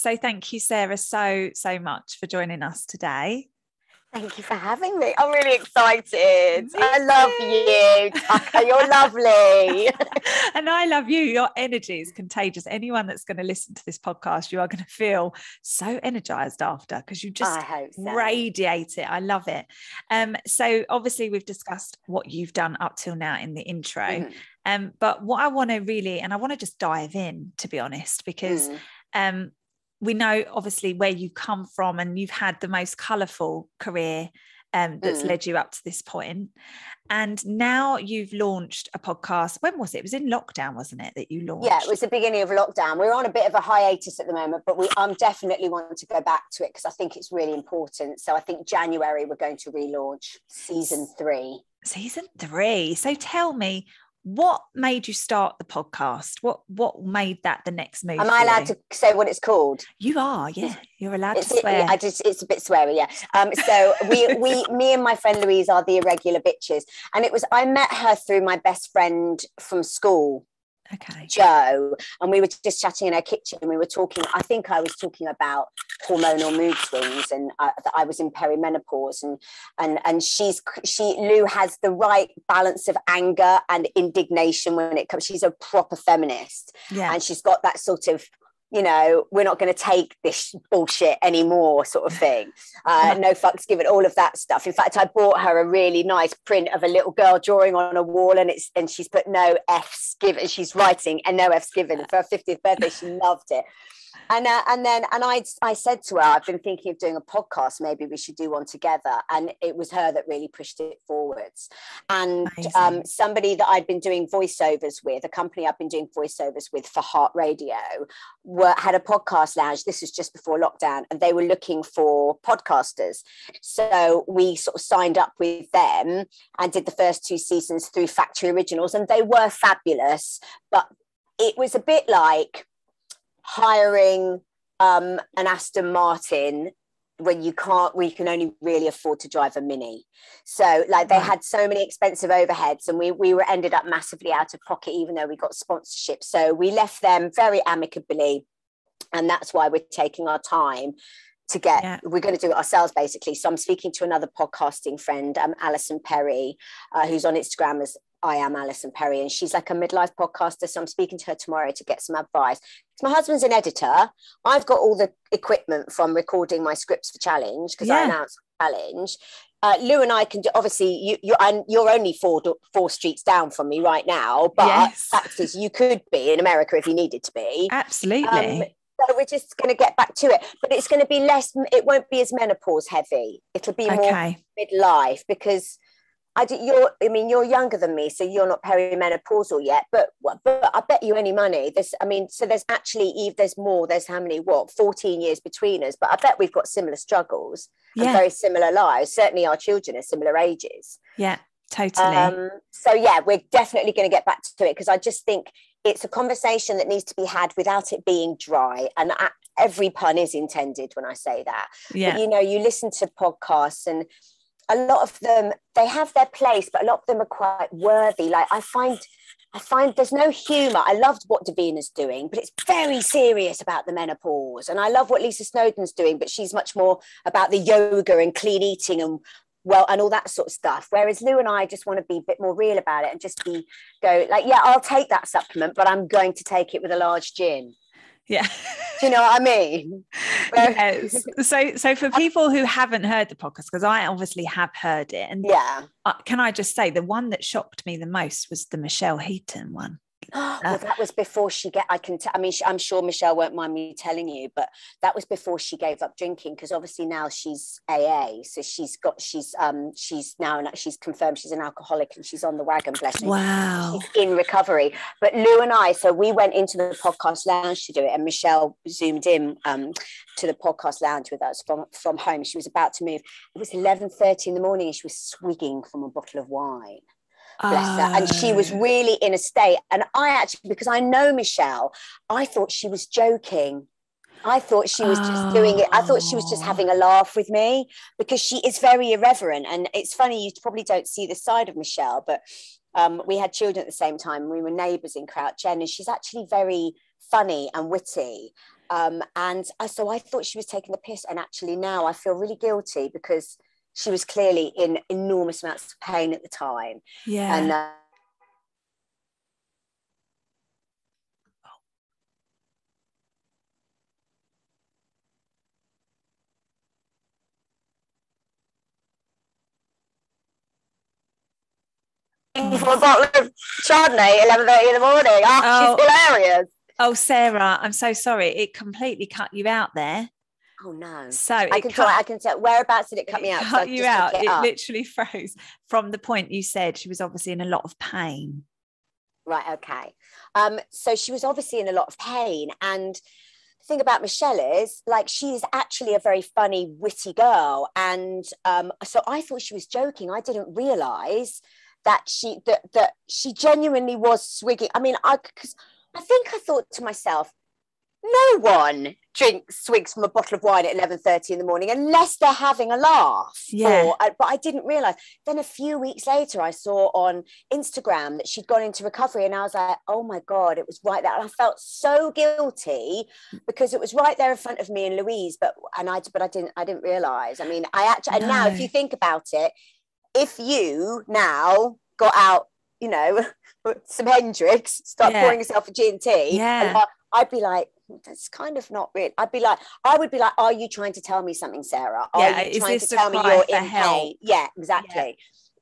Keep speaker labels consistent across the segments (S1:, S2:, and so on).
S1: So thank you, Sarah, so, so much for joining us today.
S2: Thank you for having me. I'm really excited. Me I love you, Tucker. You're lovely.
S1: and I love you. Your energy is contagious. Anyone that's going to listen to this podcast, you are going to feel so energized after because you just so. radiate it. I love it. Um, so obviously we've discussed what you've done up till now in the intro. Mm. Um, but what I want to really, and I want to just dive in, to be honest, because mm. um we know obviously where you've come from and you've had the most colourful career um, that's mm. led you up to this point. And now you've launched a podcast. When was it? It was in lockdown, wasn't it? That you launched?
S2: Yeah, it was the beginning of lockdown. We're on a bit of a hiatus at the moment, but we I'm definitely wanting to go back to it because I think it's really important. So I think January we're going to relaunch season three.
S1: Season three. So tell me, what made you start the podcast? What what made that the next move
S2: am i allowed to say what it's called?
S1: You are yeah. You're allowed it's, to swear.
S2: I just it's a bit sweary yeah. Um so we we me and my friend louise are the irregular bitches. And it was i met her through my best friend from school
S1: okay.
S2: Joe, and we were just chatting in her kitchen. We were talking. I think I was talking about hormonal mood swings, and uh, I, I was in perimenopause, and and and she's she Lou has the right balance of anger and indignation when it comes. She's a proper feminist,
S1: yeah,
S2: and she's got that sort of you know, we're not going to take this bullshit anymore, sort of thing. Uh, no fucks given, all of that stuff. In fact, I bought her a really nice print of a little girl drawing on a wall, and it's and she's put no F's given. She's writing and no F's given for her 50th birthday. She loved it and uh, and then and I I said to her, I've been thinking of doing a podcast. Maybe we should do one together. And it was her that really pushed it forwards. And um, somebody that I'd been doing voiceovers with, a company I've been doing voiceovers with for Heart Radio, were, had a podcast lounge. This was just before lockdown, and they were looking for podcasters. So we sort of signed up with them and did the first two seasons through Factory Originals, and they were fabulous. But it was a bit like hiring um, an Aston Martin when you can't we can only really afford to drive a mini. So like they had so many expensive overheads and we we were ended up massively out of pocket even though we got sponsorship. So we left them very amicably and that's why we're taking our time to get yeah. we're going to do it ourselves basically. So i'm speaking to another podcasting friend um, alison perry uh, who's on instagram as I am Alison Perry, and she's like a midlife podcaster. So I'm speaking to her tomorrow to get some advice. My husband's an editor. I've got all the equipment from recording my scripts for Challenge because yeah. I announced Challenge. Uh, Lou and I can do, obviously you you and you're only four four streets down from me right now, but yes. fact is you could be in America if you needed to be.
S1: Absolutely. Um,
S2: so we're just going to get back to it, but it's going to be less. It won't be as menopause heavy. It'll be more okay. midlife because I do, you're, I mean, you're younger than me, so you're not perimenopausal yet. But but I bet you any money. There's, I mean, so there's actually, Eve, there's more. There's how many? What, 14 years between us? But I bet we've got similar struggles yeah. and very similar lives. Certainly, our children are similar ages.
S1: Yeah, totally. Um,
S2: so yeah, we're definitely going to get back to it because I just think it's a conversation that needs to be had without it being dry. And every pun is intended when I say that.
S1: Yeah.
S2: But, you know, you listen to podcasts and a lot of them they have their place, but a lot of them are quite worthy. Like I find I find there's no humor. I loved what Davina's doing, but it's very serious about the menopause. And I love what Lisa Snowdon's doing, but she's much more about the yoga and clean eating and well and all that sort of stuff. Whereas Lou and I just want to be a bit more real about it and just be go like, yeah, I'll take that supplement, but I'm going to take it with a large gin.
S1: Yeah.
S2: Do you know what I mean?
S1: yes. So, so for people who haven't heard the podcast, because I obviously have heard it, and
S2: yeah,
S1: can I just say the one that shocked me the most was the Michelle Heaton one.
S2: well, that was before she get. I can. T- I mean, I'm sure Michelle won't mind me telling you, but that was before she gave up drinking because obviously now she's AA, so she's got. She's um. She's now she's confirmed she's an alcoholic and she's on the wagon. Bless
S1: Wow.
S2: She's in recovery. But Lou and I, so we went into the podcast lounge to do it, and Michelle zoomed in um to the podcast lounge with us from from home. She was about to move. It was 11:30 in the morning, and she was swigging from a bottle of wine bless her. And she was oh. really in a state. And I actually, because I know Michelle, I thought she was joking. I thought she was just doing it. I thought she was just having a laugh with me because she is very irreverent. And it's funny, you probably don't see the side of Michelle, but um, we had children at the same time. We were neighbours in Crouch End, and she's actually very funny and witty. Um, and I, so I thought she was taking the piss. And actually, now I feel really guilty because she was clearly in enormous amounts of pain at the time.
S1: Yeah.
S2: And uh, for a bottle of Chardonnay 11.30 in the morning. Oh, oh, she's hilarious.
S1: Oh, Sarah, I'm so sorry. It completely cut you out there.
S2: Oh no!
S1: So
S2: I can cut, tell. I can tell. Whereabouts did it cut
S1: it
S2: me out?
S1: Cut you out. It, it literally froze from the point you said she was obviously in a lot of pain.
S2: Right. Okay. Um. So she was obviously in a lot of pain, and the thing about Michelle is like she's actually a very funny, witty girl, and um. So I thought she was joking. I didn't realize that she that that she genuinely was swigging. I mean, I because I think I thought to myself, no one drinks swigs from a bottle of wine at 11.30 in the morning unless they're having a laugh
S1: yeah.
S2: Or, uh, but i didn't realize then a few weeks later i saw on instagram that she'd gone into recovery and i was like oh my god it was right there and i felt so guilty because it was right there in front of me and louise but and i but i didn't i didn't realize i mean i actually no. and now if you think about it if you now got out you know some Hendrick's start yeah. pouring yourself a gin tea,
S1: yeah.
S2: I'd be like, that's kind of not real. I'd be like, I would be like, are you trying to tell me something, Sarah? Are
S1: yeah,
S2: you trying to tell me you're in help? pain? Yeah, exactly. Yeah.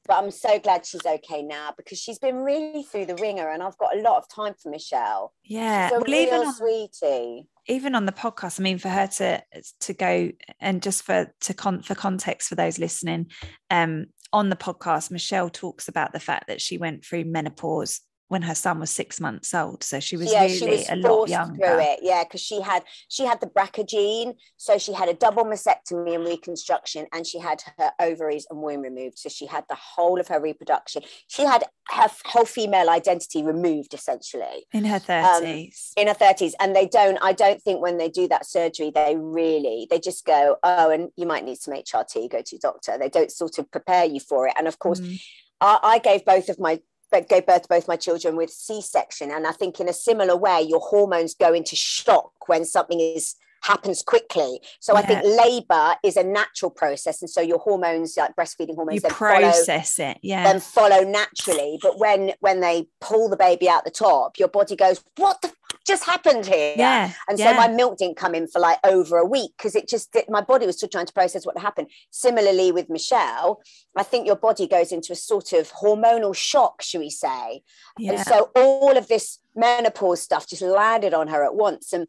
S2: But I'm so glad she's okay now because she's been really through the ringer, and I've got a lot of time for Michelle.
S1: Yeah,
S2: well, even on, sweetie.
S1: Even on the podcast, I mean, for her to to go and just for to con for context for those listening, um, on the podcast, Michelle talks about the fact that she went through menopause when her son was six months old. So she was yeah, really she was a lot younger.
S2: Through it, yeah, because she had she had the BRCA gene, so she had a double mastectomy and reconstruction, and she had her ovaries and womb removed. So she had the whole of her reproduction. She had her whole female identity removed essentially
S1: in her thirties.
S2: Um, in her thirties, and they don't. I don't think when they do that surgery, they really they just go, oh, and you might need some HRT. Go to your doctor. They don't sort of prepare you for it, and of course. Mm. I, I gave both of my but gave birth to both my children with c-section. And i think in a similar way your hormones go into shock when something is happens quickly. So yeah. i think labor is a natural process. And so your hormones like breastfeeding hormones
S1: you process follow, it yeah.
S2: then follow naturally. But when when they pull the baby out the top your body goes what the just happened here.
S1: Yeah.
S2: And
S1: yeah.
S2: so my milk didn't come in for like over a week because it just did, my body was still trying to process what happened. Similarly with Michelle, I think your body goes into a sort of hormonal shock, should we say? Yeah. And so all of this menopause stuff just landed on her at once. And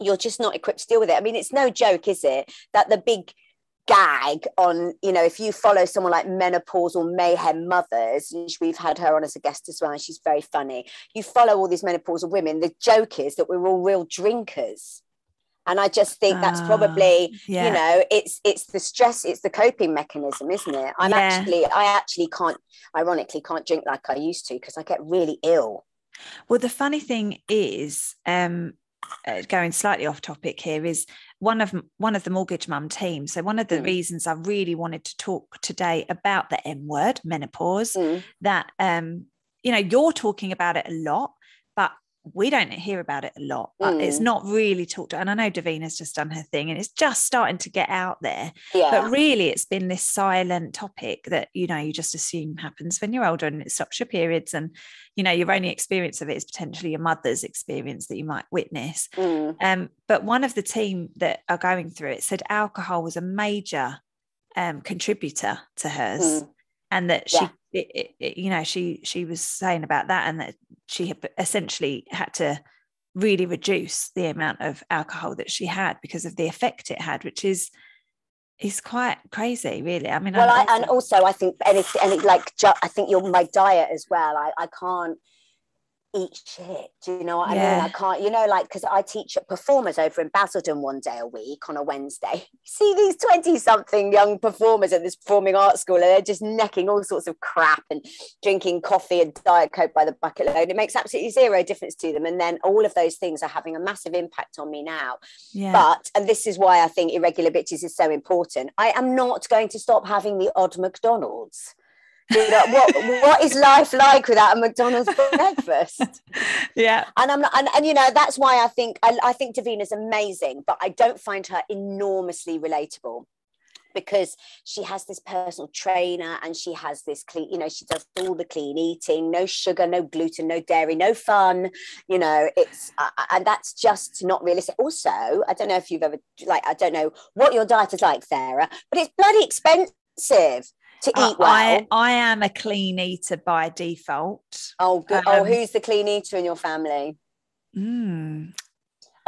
S2: you're just not equipped to deal with it. I mean, it's no joke, is it? That the big gag on you know if you follow someone like menopausal mayhem mothers we've had her on as a guest as well and she's very funny you follow all these menopausal women the joke is that we're all real drinkers and i just think that's probably uh, yeah. you know it's it's the stress it's the coping mechanism isn't it i'm yeah. actually i actually can't ironically can't drink like i used to because i get really ill
S1: well the funny thing is um uh, going slightly off topic here is one of one of the mortgage mum team so one of the mm. reasons i really wanted to talk today about the m word menopause mm. that um you know you're talking about it a lot we don't hear about it a lot. Mm. It's not really talked and I know Davina's just done her thing and it's just starting to get out there.
S2: Yeah.
S1: But really it's been this silent topic that, you know, you just assume happens when you're older and it stops your periods. And, you know, your only experience of it is potentially your mother's experience that you might witness.
S2: Mm.
S1: Um, but one of the team that are going through it said alcohol was a major um, contributor to hers. Mm. And that yeah. she it, it, you know she she was saying about that and that she had essentially had to really reduce the amount of alcohol that she had because of the effect it had which is is quite crazy really i mean
S2: well I, and also i think anything any like i think your my diet as well i i can't eat shit. Do you know what yeah. I mean? I can't, you know, like, because I teach at performers over in Basildon one day a week on a Wednesday. See these 20 something young performers at this performing arts school, and they're just necking all sorts of crap and drinking coffee and Diet Coke by the bucket load. It makes absolutely zero difference to them. And then all of those things are having a massive impact on me now.
S1: Yeah.
S2: But, and this is why I think irregular bitches is so important, I am not going to stop having the odd McDonald's You know, what what is life like without a McDonald's breakfast?
S1: Yeah.
S2: And I'm not and, and you know, that's why I think I, I think Davina's amazing, but I don't find her enormously relatable because she has this personal trainer and she has this clean, you know, she does all the clean eating, no sugar, no gluten, no dairy, no fun, you know, it's, uh, and that's just not realistic. Also, I don't know if you've ever, like, I don't know what your diet is like, Sarah, but it's bloody expensive to eat well.
S1: I, I am a clean eater by default.
S2: Oh, good. Oh, um, oh, who's the clean eater in your family?
S1: Mm,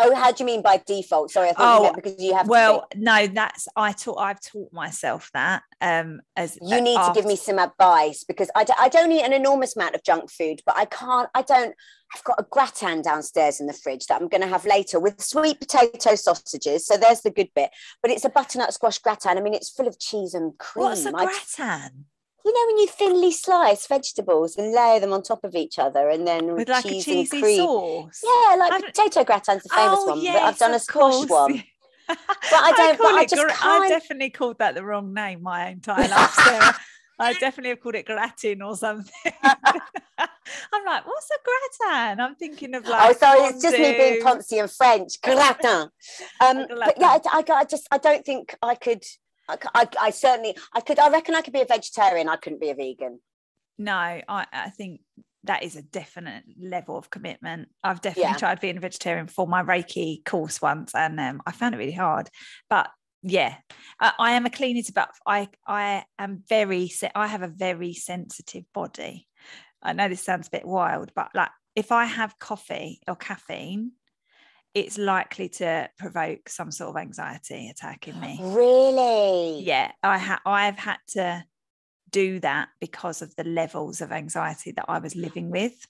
S2: Oh, how do you mean by default? Sorry, I thought oh, you because you have.
S1: Well, no, that's I taught. I've taught myself that. Um, as
S2: you need after. to give me some advice because I, d- I don't eat an enormous amount of junk food, but I can't. I don't. I've got a gratin downstairs in the fridge that I'm going to have later with sweet potato sausages. So there's the good bit, but it's a butternut squash gratin. I mean, it's full of cheese and cream.
S1: What's a gratin?
S2: You know when you thinly slice vegetables and layer them on top of each other and then
S1: with like
S2: cheese
S1: a cheesy
S2: and cream.
S1: sauce
S2: yeah like potato gratin's the famous oh, one yes, but i've done a squash one but i don't I but I, just gra-
S1: I definitely called that the wrong name my entire life Sarah. I definitely have called it gratin or something. I'm like, what's a gratin? I'm thinking of like.
S2: Oh, sorry, it's just me being Ponzi and French. Gratin. Um, but yeah, I, I, I just I don't think I could. I, I, certainly I could I reckon I could be a vegetarian I couldn't be a vegan.
S1: No I, I think that is a definite level of commitment. I've definitely yeah. tried being a vegetarian for my Reiki course once and um, I found it really hard. But yeah I, I am a clean eater but I I am very I have a very sensitive body. I know this sounds a bit wild but like if I have coffee or caffeine it's likely to provoke some sort of anxiety attack in me.
S2: Really?
S1: Yeah, I ha- I've had to do that because of the levels of anxiety that I was living with.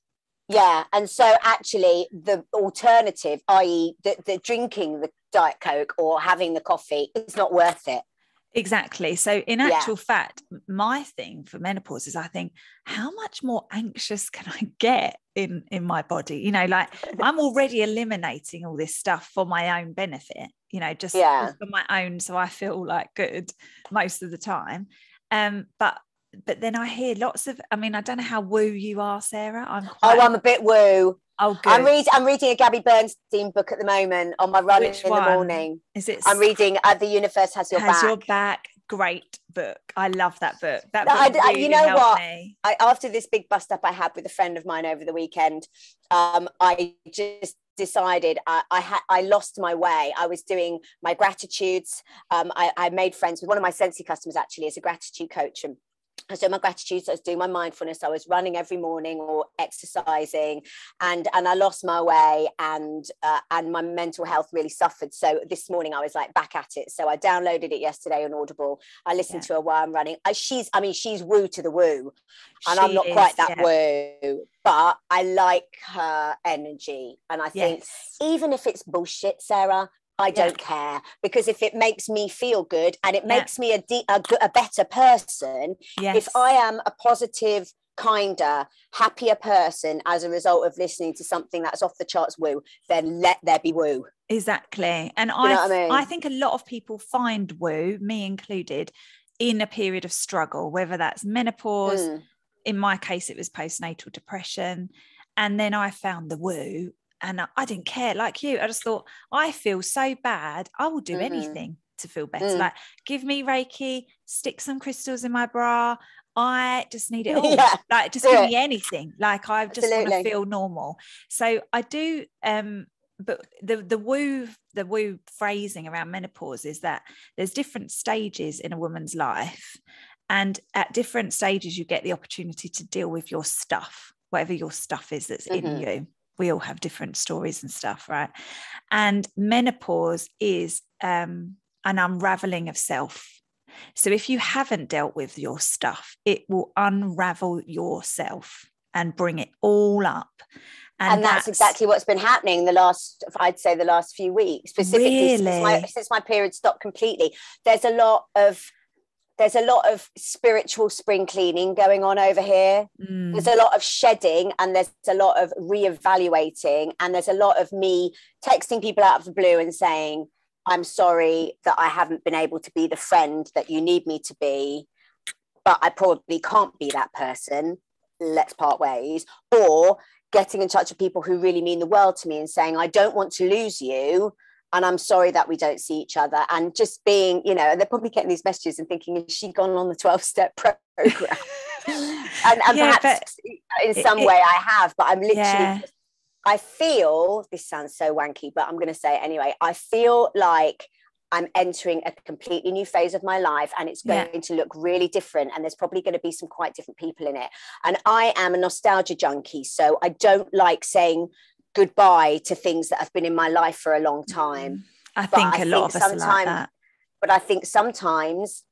S2: Yeah, and so actually, the alternative, i.e., the, the drinking the diet coke or having the coffee, is not worth it.
S1: Exactly. So, in actual yeah. fact, my thing for menopause is I think, how much more anxious can I get in in my body? You know, like I'm already eliminating all this stuff for my own benefit. You know, just yeah. for my own, so I feel like good most of the time. Um, but but then I hear lots of. I mean, I don't know how woo you are, Sarah. I'm
S2: quite, oh, I'm a bit woo.
S1: Oh, good.
S2: I'm reading. I'm reading a Gabby Bernstein book at the moment on my run Which in one? the morning.
S1: Is it?
S2: I'm reading uh, "The Universe Has Your
S1: has
S2: Back."
S1: Your back. Great book. I love that book. That book I, really
S2: you know what?
S1: Me.
S2: I, after this big bust up I had with a friend of mine over the weekend, um, I just decided I, I had I lost my way. I was doing my gratitudes. Um, I, I made friends with one of my Scentsy customers actually as a gratitude coach and I was doing my gratitude, so I was doing my mindfulness. I was running every morning or exercising, and and I lost my way, and uh, and my mental health really suffered. So this morning I was like back at it. So I downloaded it yesterday on Audible. I listened yeah. to her while I'm running. I, she's, I mean, she's woo to the woo, and she I'm not is, quite that yeah. woo, but I like her energy, and I think yes. even if it's bullshit, Sarah, I don't care because if it makes me feel good and it makes yeah. me a, de- a, a, better person, yes. if I am a positive, kinder, happier person as a result of listening to something that's off the charts woo, then let there be woo.
S1: Exactly. And I, I, mean? I think a lot of people find woo, me included, in a period of struggle, whether that's menopause. Mm. In my case, it was postnatal depression. And then I found the woo and I didn't care like you. I just thought, I feel so bad. I will do mm-hmm. anything to feel better. Mm. Like, give me Reiki, stick some crystals in my bra. I just need it all. Yeah, like, just give it. me anything. Like, I just want to feel normal. So I do. Um, but the the woo the woo phrasing around menopause is that there's different stages in a woman's life, and at different stages you get the opportunity to deal with your stuff, whatever your stuff is that's mm-hmm. in you we all have different stories and stuff, right? And menopause is um, an unraveling of self. So if you haven't dealt with your stuff, it will unravel yourself and bring it all up.
S2: And, and that's, that's, exactly what's been happening the last, I'd say, the last few weeks, specifically really? since, my, since my period stopped completely. There's a lot of there's a lot of spiritual spring cleaning going on over here. Mm. There's a lot of shedding and there's a lot of re-evaluating and there's a lot of me texting people out of the blue and saying, I'm sorry that I haven't been able to be the friend that you need me to be. but I probably can't be that person. Let's part ways. Or getting in touch with people who really mean the world to me and saying, I don't want to lose you. And I'm sorry that we don't see each other. And just being, you know, and they're probably getting these messages and thinking, is she gone on the 12 step program? and, and yeah, perhaps in some it, way I have, but I'm literally, yeah. I feel, this sounds so wanky, but I'm going to say it anyway. I feel like I'm entering a completely new phase of my life and it's going yeah. to look really different. And there's probably going to be some quite different people in it. And I am a nostalgia junkie. So I don't like saying goodbye to things that have been in my life for a long time. Mm.
S1: I think a lot of us like that.
S2: But I think sometimes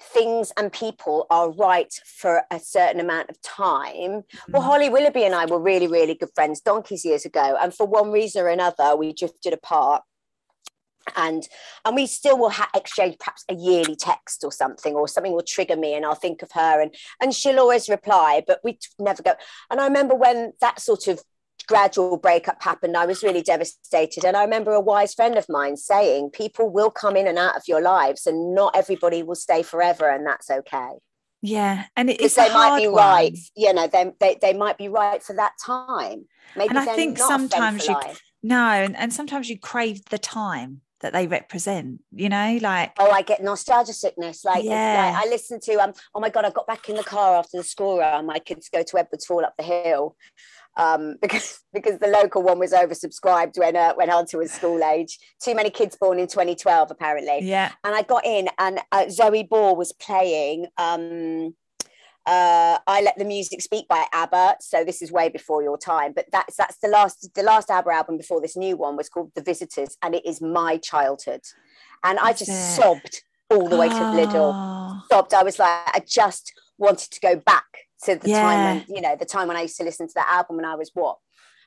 S2: things and people are right for a certain amount of time. Mm. Well, Holly Willoughby and I were really, really good friends donkeys years ago. And for one reason or another, we drifted apart and and we still will ha- exchange perhaps a yearly text or something or something will trigger me and i'll think of her and and she'll always reply but we never go and i remember when that sort of gradual breakup happened i was really devastated. And i remember a wise friend of mine saying people will come in and out of your lives and not everybody will stay forever and that's okay.
S1: Yeah and it's
S2: they
S1: might
S2: be
S1: one.
S2: right you know they, they they might be right for that time.
S1: Maybe and i think sometimes you no and, and sometimes you crave the time that they represent you know like
S2: oh i get nostalgia sickness like, yeah. like i listen to um oh my god i got back in the car after the school run my kids go to Edwards Hall up the hill um, because because the local one was oversubscribed when uh, when Hunter was school age. Too many kids born in 2012, apparently.
S1: Yeah.
S2: And I got in, and uh, Zoe Ball was playing. Um, uh, I Let the Music Speak by ABBA. So this is way before your time, but that's that's the last the last ABBA album before this new one was called The Visitors, and it is my childhood. And I just it? sobbed all the way to the middle. Ah. Sobbed. I was like, I just wanted to go back to the yeah. time when you know the time when I used to listen to that album when I was what?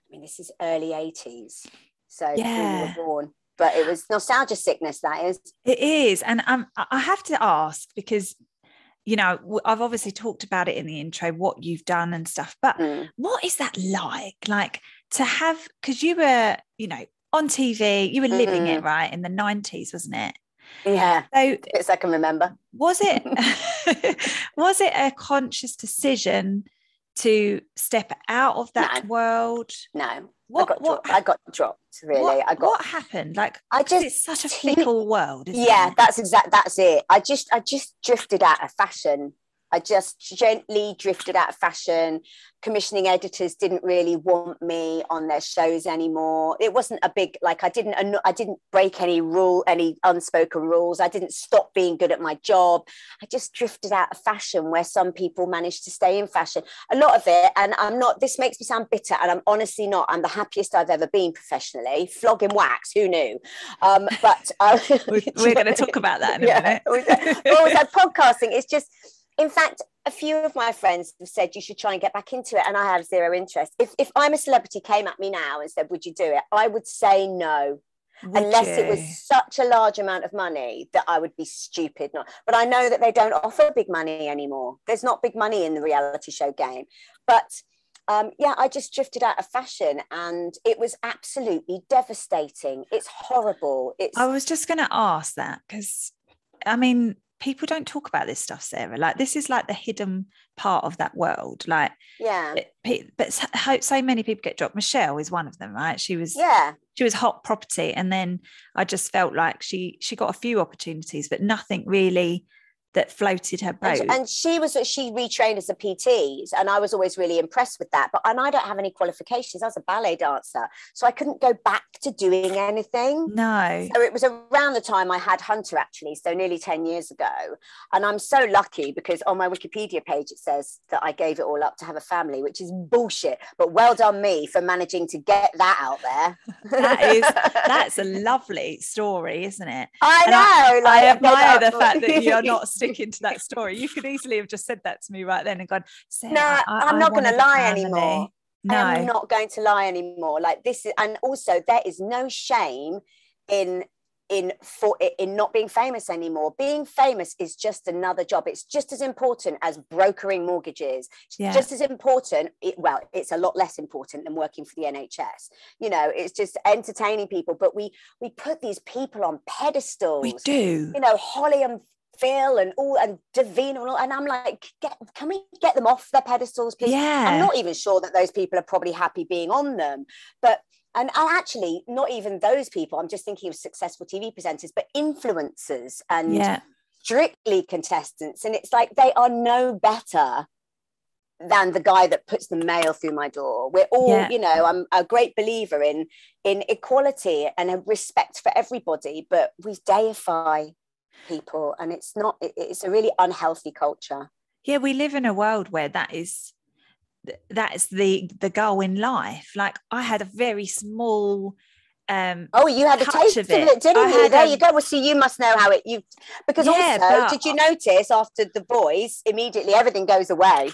S2: I mean, this is early 80s. So yeah. we were born but it was nostalgia sickness that is
S1: it is and um, i have to ask because you know i've obviously talked about it in the intro what you've done and stuff but mm. what is that like like to have because you were you know on tv you were mm-hmm. living it mm-hmm. right in the 90s wasn't it
S2: yeah. So it's i can remember.
S1: was it was it a conscious decision to step out of that
S2: no.
S1: world?
S2: No. What, I got what, dropped. I got dropped really. what,
S1: I
S2: got
S1: what happened? Like I just it's such a fickle world
S2: yeah
S1: it?
S2: that's exact that's it. I just I just drifted out of fashion I just gently drifted out of fashion. Commissioning editors didn't really want me on their shows anymore. It wasn't a big like I didn't I didn't break any rule any unspoken rules. I didn't stop being good at my job. I just drifted out of fashion where some people managed to stay in fashion. A lot of it, and I'm not. This makes me sound bitter, and I'm honestly not. I'm the happiest I've ever been professionally. Flogging wax, who knew? Um, but
S1: uh, we're, we're going to talk about that in a yeah, minute.
S2: always had podcasting. It's just in fact, a few of my friends have said you should try and get back into it, and I have zero interest. If, if I'm a celebrity came at me now and said, Would you do it? I would say no. Would unless you? it was such a large amount of money that I would be stupid not. But I know that they don't offer big money anymore. There's not big money in the reality show game. But um, yeah, I just drifted out of fashion and it was absolutely devastating. It's horrible. It's
S1: I was just going to ask that because I mean, people don't talk about this stuff sarah. Like this is like the hidden part of that world. Like
S2: yeah.
S1: it, but so, so many people get dropped. Michelle is one of them right? She was
S2: yeah.
S1: she was hot property. And then i just felt like she she got a few opportunities but nothing really that floated her boat.
S2: And, and, she was she retrained as a PT, and I was always really impressed with that. But and I don't have any qualifications. I was a ballet dancer, so I couldn't go back to doing anything.
S1: No.
S2: So it was around the time I had Hunter, actually, so nearly ten years ago. And I'm so lucky because on my Wikipedia page it says that I gave it all up to have a family, which is bullshit. But well done me for managing to get that out there.
S1: that is that's a lovely story, isn't it?
S2: I and know. I,
S1: like, I admire the fact that you're not stick into that story. You could easily have just said that to me right then and gone,
S2: no, I, am not going to lie anymore. No. I'm not going to lie anymore. Like this is, and also there is no shame in in for in not being famous anymore being famous is just another job it's just as important as brokering mortgages yeah. just as important it, well it's a lot less important than working for the nhs you know it's just entertaining people but we we put these people on pedestals
S1: we do
S2: you know holly and Phil and all and Davina and all, and I'm like, get, can we get them off their pedestals, please?
S1: Yeah.
S2: I'm not even sure that those people are probably happy being on them, but and, and actually not even those people. I'm just thinking of successful TV presenters, but influencers and
S1: yeah.
S2: strictly contestants, and it's like they are no better than the guy that puts the mail through my door. We're all, yeah. you know, I'm a great believer in in equality and a respect for everybody, but we deify people and it's not it's a really unhealthy culture.
S1: Yeah we live in a world where that is that's the the goal in life. Like i had a very small um
S2: oh you had a taste of it, of it. didn't I you? there a, you go. Well see you must know how it you because yeah, also did you notice after the boys immediately everything goes away?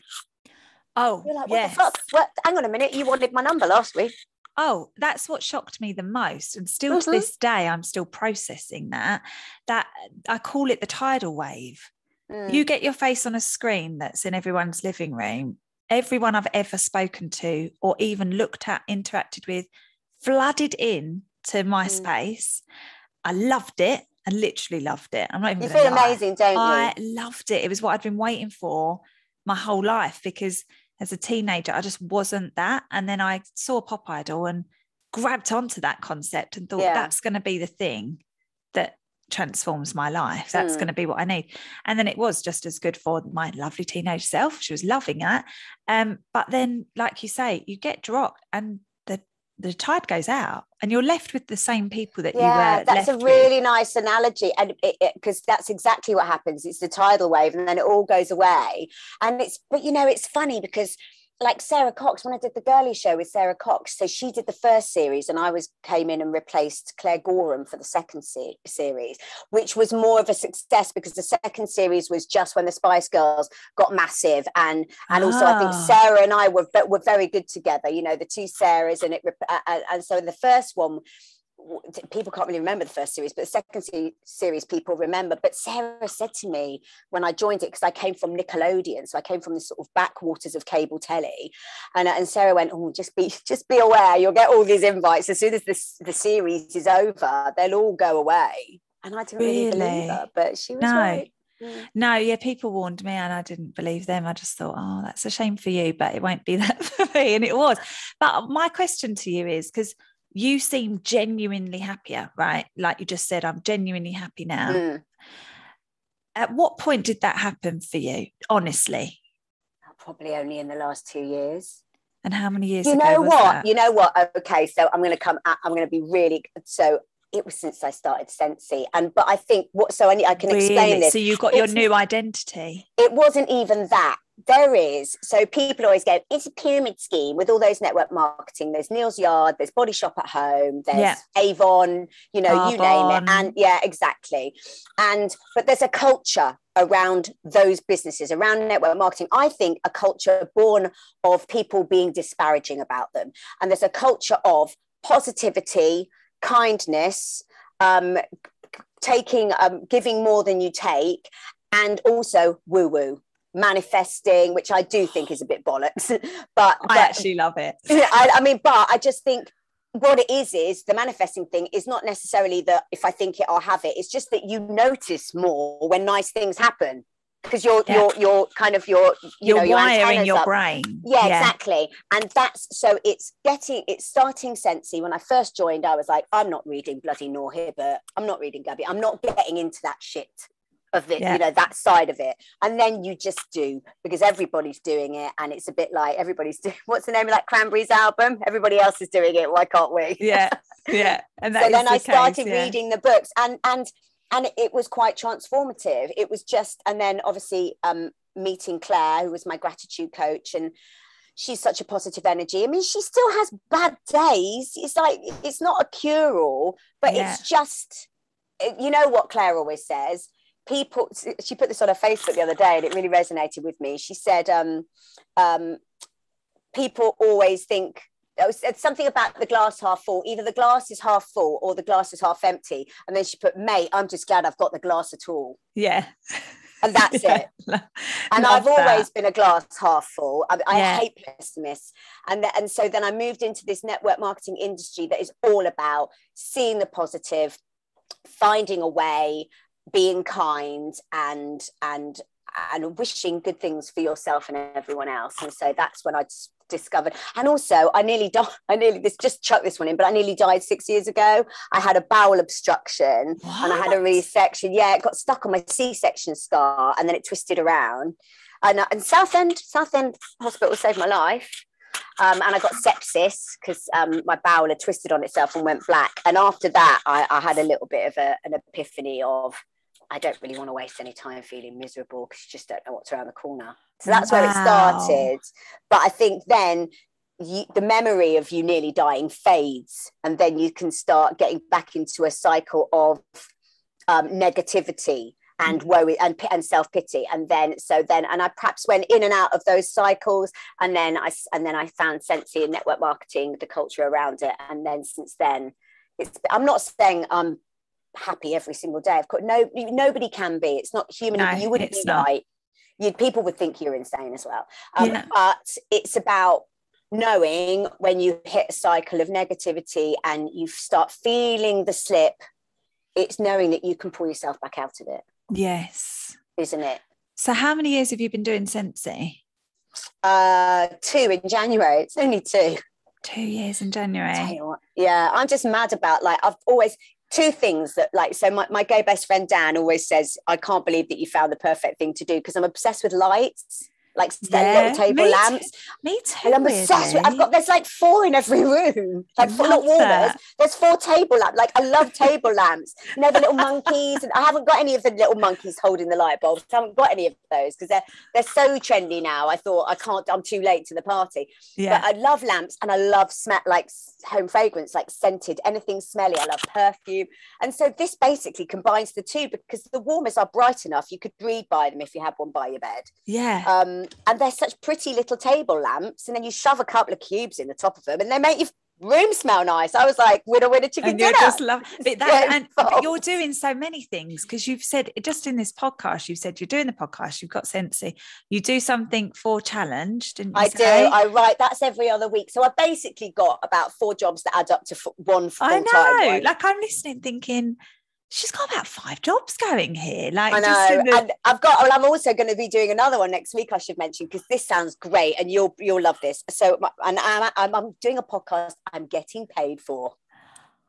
S1: Oh You're like, what yes.
S2: What? hang on a minute you wanted my number last week
S1: oh that's what shocked me the most and still mm-hmm. to this day i'm still processing that that i call it the tidal wave mm. you get your face on a screen that's in everyone's living room everyone i've ever spoken to or even looked at interacted with flooded in to my mm. space i loved it I literally loved it. I'm not even.
S2: You feel lie. amazing, don't you?
S1: I loved it. It was what I'd been waiting for my whole life because as a teenager, I just wasn't that. And then I saw Pop Idol and grabbed onto that concept and thought yeah. that's going to be the thing that transforms my life. That's mm. going to be what I need. And then it was just as good for my lovely teenage self. She was loving it. Um, but then, like you say, you get dropped and the tide goes out and you're left with the same people that yeah,
S2: you were that's a really with. nice analogy and because that's exactly what happens it's the tidal wave and then it all goes away and it's but you know it's funny because like Sara Cox, when I did the Girlie Show with Sara Cox, so she did the first series, and I was came in and replaced Claire Gorham for the second se- series, which was more of a success because the second series was just when the Spice Girls got massive, and and also I think ah. Sarah and I were were very good together. You know, the two Sarahs, and it and so the first one people can't really remember the first series, but the second se- series people remember. But Sarah said to me when I joined it, because I came from Nickelodeon, so I came from the sort of backwaters of cable telly, and, uh, and Sarah went, "Oh, just be just be aware, you'll get all these invites as soon as this the series is over, they'll all go away." And I didn't really, really believe her, but she was no. right. Mm.
S1: No, yeah, people warned me and I didn't believe them. I just thought, oh, that's a shame for you, but it won't be that for me. And it was. But my question to you is because you seem genuinely happier, right? Like you just said, I'm genuinely happy now. Mm. At what point did that happen for you, honestly?
S2: Probably only in the last two years.
S1: And how many years?
S2: You know what? That? You know what? Okay, so I'm going to come. I'm going to be really. So it was since I started Scentsy, and but I think what. So I, I can really? explain this.
S1: So you got it's, your new identity.
S2: It wasn't even that there is so people always go it's a pyramid scheme with all those network marketing there's neal's yard there's body shop at home there's yeah. avon you know Arbonne. you name it and yeah exactly and but there's a culture around those businesses around network marketing i think a culture born of people being disparaging about them and there's a culture of positivity kindness um, taking um, giving more than you take and also woo woo manifesting, which I do think is a bit bollocks. but,
S1: I actually love it.
S2: I, I mean, but I just think what it is is the manifesting thing is not necessarily that if I think it, I'll have it. It's just that you notice more when nice things happen because you're yeah. you're you're kind of your you
S1: you're
S2: know,
S1: wiring your, your brain.
S2: Yeah, yeah, exactly. And that's so it's getting it's starting Scentsy. When I first joined, I was like, I'm not reading bloody Noor Hibbert. I'm not reading Gabby. I'm not getting into that shit of it, yeah. you know, that side of it. And then you just do because everybody's doing it. And it's a bit like everybody's doing what's the name of that Cranberries album? Everybody else is doing it. Why can't we?
S1: Yeah. Yeah.
S2: And so then the I started yeah. reading the books and and and it was quite transformative. It was just, and then obviously um meeting Claire, who was my gratitude coach, and she's such a positive energy. I mean, she still has bad days. It's like it's not a cure all, but yeah. it's just you know what Claire always says people she put this on her facebook the other day and it really resonated with me she said um, um, people always think Oh, it's uh, something about the glass half full either the glass is half full or the glass is half empty and then she put mate i'm just glad i've got the glass at all
S1: yeah
S2: and that's yeah. it and Love i've that. always been a glass half full i, I yeah. hate pessimists and, th- and so then i moved into this network marketing industry that is all about seeing the positive finding a way being kind and and and wishing good things for yourself and everyone else. And so that's when I discovered. And also, I nearly died. I nearly this just chuck this one in, but I nearly died six years ago. I had a bowel obstruction what? and I had a resection. Yeah, it got stuck on my C-section scar, and then it twisted around. And, uh, and Southend Southend Hospital saved my life. Um, and I got sepsis because um, my bowel had twisted on itself and went black. And after that, I, I had a little bit of a, an epiphany of I don't really want to waste any time feeling miserable because you just don't know what's around the corner. So that's wow. where it started. But I think then you, the memory of you nearly dying fades, and then you can start getting back into a cycle of um, negativity and mm. worry and, and self-pity and then so then and i perhaps went in and out of those cycles and then i and then i found Scentsy and network marketing the culture around it and then since then it's i'm not saying i'm happy every single day. Of course, no, nobody can be. It's not human. No, you wouldn't be not. right. You people would think you're insane as well. Um, yeah. But it's about knowing when you hit a cycle of negativity and you start feeling the slip. It's knowing that you can pull yourself back out of it.
S1: Yes,
S2: isn't it?
S1: So, how many years have you been doing Scentsy?
S2: Uh, two in January. It's only two.
S1: Two years in January.
S2: Yeah, I'm just mad about like I've always two things that like so my, my gay best friend dan always says i can't believe that you found the perfect thing to do because i'm obsessed with lights like yeah, little table
S1: me
S2: lamps.
S1: Too. Me too.
S2: And I'm obsessed with. I've got there's like four in every room, like four not warmers. There's four table lamps. Like I love table lamps. You know the little monkeys, and I haven't got any of the little monkeys holding the light bulbs. I haven't got any of those because they're they're so trendy now. I thought I can't. I'm too late to the party. Yeah. But I love lamps and I love smell like home fragrance, like scented anything smelly. I love perfume, and so this basically combines the two because the warmers are bright enough. You could read by them if you had one by your bed.
S1: Yeah.
S2: Um, and they're such pretty little table lamps. And then you shove a couple of cubes in the top of them, and they make your room smell nice. I was like, winner, winner, chicken and dinner.
S1: Just love, but that, and but you're doing so many things because you've said just in this podcast, you've said you're doing the podcast, you've got Scentsy, you do something for challenge, didn't you?
S2: I say? do. I write. That's every other week. So I basically got about four jobs that add up to one full time. I know.
S1: Like I'm listening, thinking she's got about five jobs going here. Like
S2: I know, the... and I've got. Well, I'm also going to be doing another one next week. I should mention because this sounds great, and you'll you'll love this. So, and I'm, I'm, I'm doing a podcast. I'm getting paid for.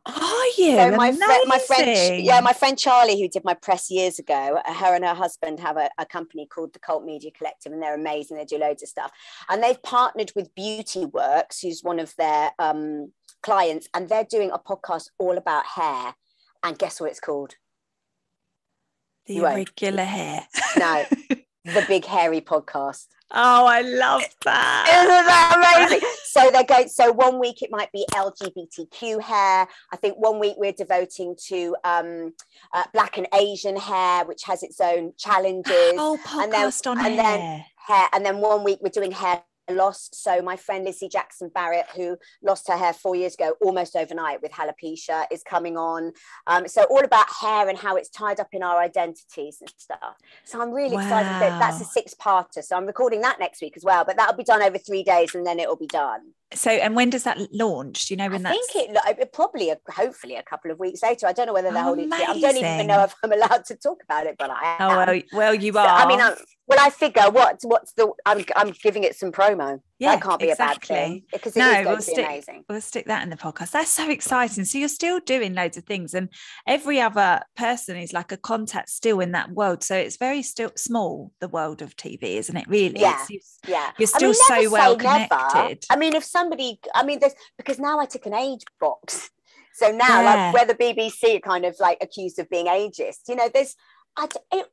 S1: Are you? So
S2: my friend, my friend, yeah, my friend Charlie, who did my press years ago, her and her husband have a, a, company called the Cult Media Collective, and they're amazing. They do loads of stuff, and they've partnered with Beauty Works, who's one of their um, clients, and they're doing a podcast all about hair and guess what it's called?
S1: The you irregular won't. hair.
S2: No, the Big Hairy Podcast.
S1: Oh, I love that.
S2: Isn't that amazing? so they're going, so one week it might be LGBTQ hair. I think one week we're devoting to um, uh, Black and Asian hair, which has its own challenges.
S1: Oh, podcast and then, on and hair. Then
S2: hair. And then one week we're doing hair lost. So my friend Lizzie Jackson Barrett, who lost her hair four years ago, almost overnight with alopecia, is coming on. Um, so all about hair and how it's tied up in our identities and stuff. So I'm really wow. excited. That that's a six-parter. So I'm recording that next week as well. But that'll be done over three days, and then it will be done.
S1: So, and when does that launch? Do you know when
S2: I think it, it probably, uh, hopefully, a couple of weeks later. I don't know whether they're holding. I don't even know if I'm allowed to talk about it, but I.
S1: Oh, am. Oh well, well, you are. So,
S2: I mean, I'm, well, I figure what what's the I'm I'm giving it some promo. Yeah, that can't be exactly. a bad thing because it no, we'll
S1: stick,
S2: amazing.
S1: We'll stick that in the podcast. That's so exciting. So you're still doing loads of things, and every other person is like a contact still in that world. So it's very still small, the world of TV, isn't it? Really?
S2: Yeah, yeah.
S1: You're still I mean, so well connected. Never.
S2: I mean, if somebody, I mean, there's because now I took an age box. So now, yeah. like where the BBC are kind of like accused of being ageist, you know, there's I, it,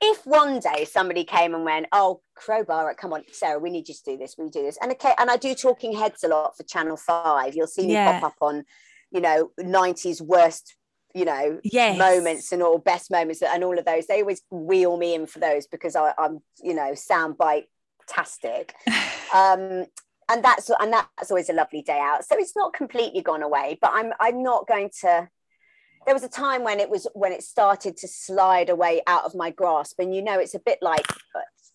S2: if one day somebody came and went, "Oh, crowbar, come on, Sarah, we need you to do this. We do this," and okay, and I do talking heads a lot for Channel Five. You'll see me yeah. pop up on, you know, '90s worst, you know, yes. moments and all best moments and all of those. They always wheel me in for those because I, am you know, soundbite tastic. um, and that's and that's always a lovely day out. So it's not completely gone away, but I'm I'm not going to there was a time when it was when it started to slide away out of my grasp. And you know it's a bit like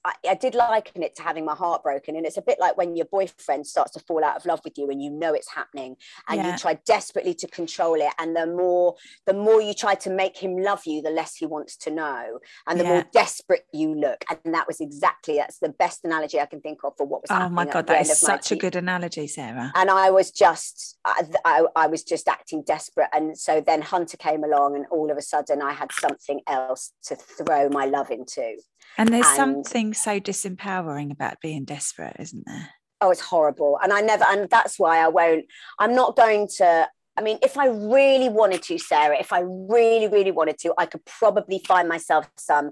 S2: I, I, did liken it to having my heart broken. And it's a bit like when your boyfriend starts to fall out of love with you and you know it's happening and yeah. you try desperately to control it. And the more the more you try to make him love you, the less he wants to know. And the yeah. more desperate you look. And that was exactly that's the best analogy I can think of for what was happening.
S1: Oh my God, that is such a good analogy, Sarah.
S2: And I was just I, I, I was just acting desperate. And so then Hunter came along and all of a sudden I had something else to throw my love into.
S1: And there's and, something so disempowering about being desperate, isn't there?
S2: Oh, it's horrible. And I never, and that's why I won't, I'm not going to, I mean, if I really wanted to, Sarah, if I really, really wanted to, I could probably find myself some,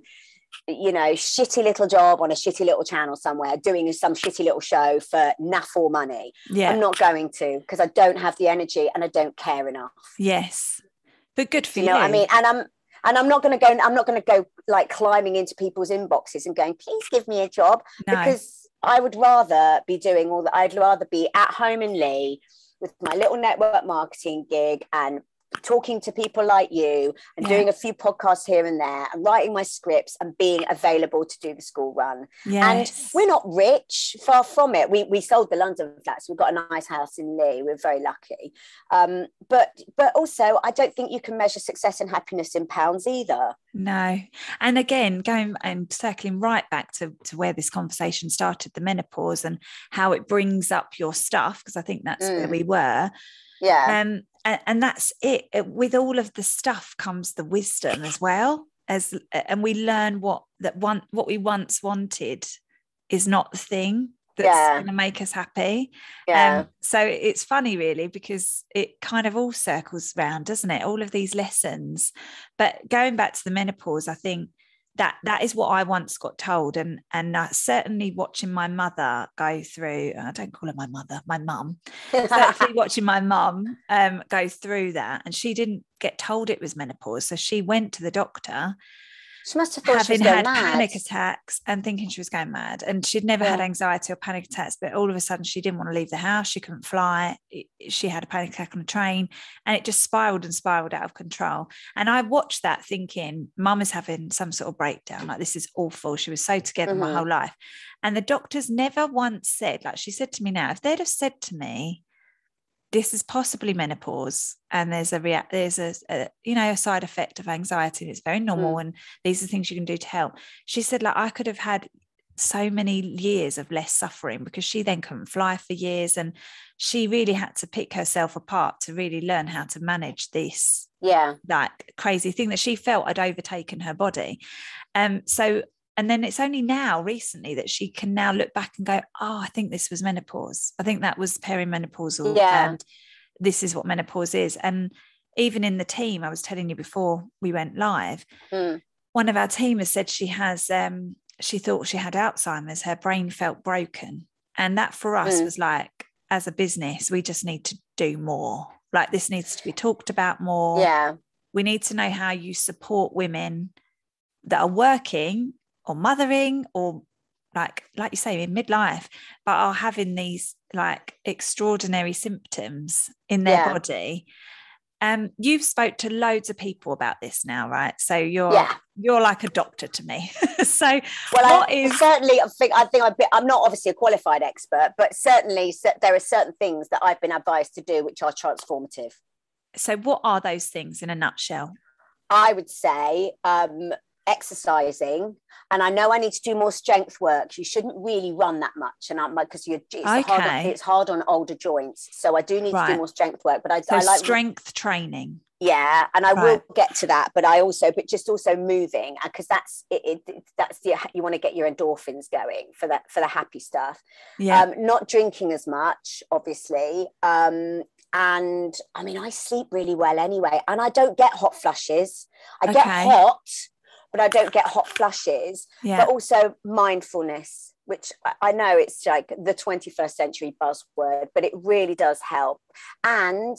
S2: you know, shitty little job on a shitty little channel somewhere, doing some shitty little show for naff or money. Yeah. I'm not going to because I don't have the energy and I don't care enough.
S1: Yes. But good for you. Know
S2: you. I mean, and I'm and I'm not going to go. I'm not going to go like climbing into people's inboxes and going, "Please give me a job," no. because I would rather be doing all that. I'd rather be at home in Leigh with my little network marketing gig and talking to people like you and yeah. doing a few podcasts here and there and writing my scripts and being available to do the school run. Yes. And we're not rich, far from it. We, we sold the London flats. We've got a nice house in Leigh. We're very lucky. Um, but but also, I don't think you can measure success and happiness in pounds either.
S1: No. And again, going and circling right back to, to where this conversation started, the menopause and how it brings up your stuff, because I think that's mm. where we were.
S2: Yeah.
S1: Um, and, and that's it. With all of the stuff comes the wisdom as well as, and we learn what that one what we once wanted is not the thing that's yeah. going to make us happy.
S2: Yeah. Um,
S1: so it's funny, really, because it kind of all circles round, doesn't it? All of these lessons. But going back to the menopause, I think that that is what I once got told, and and uh, certainly watching my mother go through. I don't call her my mother, my mum. certainly watching my mum um, go through that, and she didn't get told it was menopause, so she went to the doctor
S2: she must have thought having had mad.
S1: panic attacks and thinking she was going mad. And she'd never yeah. had anxiety or panic attacks, but all of a sudden she didn't want to leave the house. She couldn't fly. She had a panic attack on a train and it just spiraled and spiraled out of control. And I watched that thinking, Mum is having some sort of breakdown. Like, this is awful. She was so together mm-hmm. my whole life. And the doctors never once said, like she said to me now, if they'd have said to me, this is possibly menopause and there's a rea- there's a, a, you know a side effect of anxiety and it's very normal mm. and these are things you can do to help. She said like i could have had so many years of less suffering because she then couldn't fly for years and she really had to pick herself apart to really learn how to manage this
S2: yeah.
S1: that crazy thing that she felt had overtaken her body. Um so and then it's only now recently that she can now look back and go oh i think this was menopause. I think that was perimenopausal yeah. and this is what menopause is. And even in the team i was telling you before we went live mm. one of our team has said she has um, she thought she had alzheimer's. Her brain felt broken. And that for us mm. was like as a business we just need to do more. Like this needs to be talked about more.
S2: Yeah.
S1: We need to know how you support women that are working or mothering or like like you say in midlife but are having these like extraordinary symptoms in their yeah. body. Um you've spoke to loads of people about this now right? So you're yeah. you're like a doctor to me. So
S2: well what I is... certainly i think i think i i'm not obviously a qualified expert but certainly there are certain things that i've been advised to do which are transformative.
S1: So what are those things in a nutshell?
S2: I would say um, exercising and I know I need to do more strength work. You shouldn't really run that much, and I'm because you're it's, okay. hard on, it's hard on older joints. So I do need right. to do more strength work. But I,
S1: so
S2: I like
S1: strength training.
S2: Yeah, and I right. will get to that. But I also, but just also moving because that's it, it, That's the you want to get your endorphins going for that for the happy stuff. Yeah, um, not drinking as much, obviously. Um, and I mean, I sleep really well anyway, and I don't get hot flushes. I okay. get hot but I don't get hot flushes. Yeah. But also mindfulness, which I know it's like the 21st century buzzword, but it really does help. And